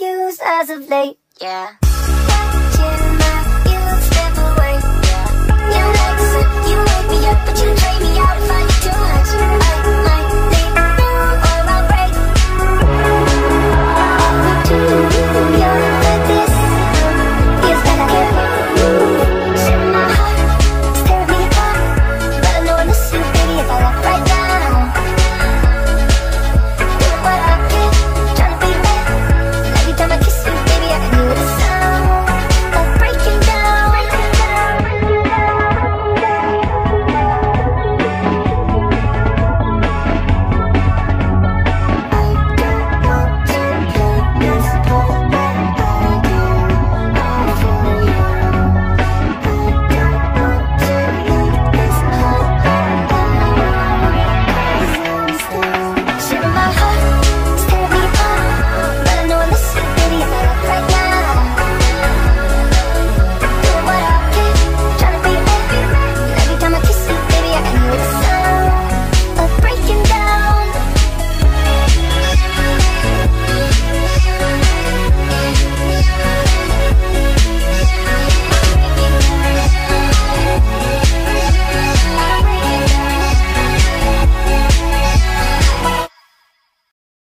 confused as of late. Yeah.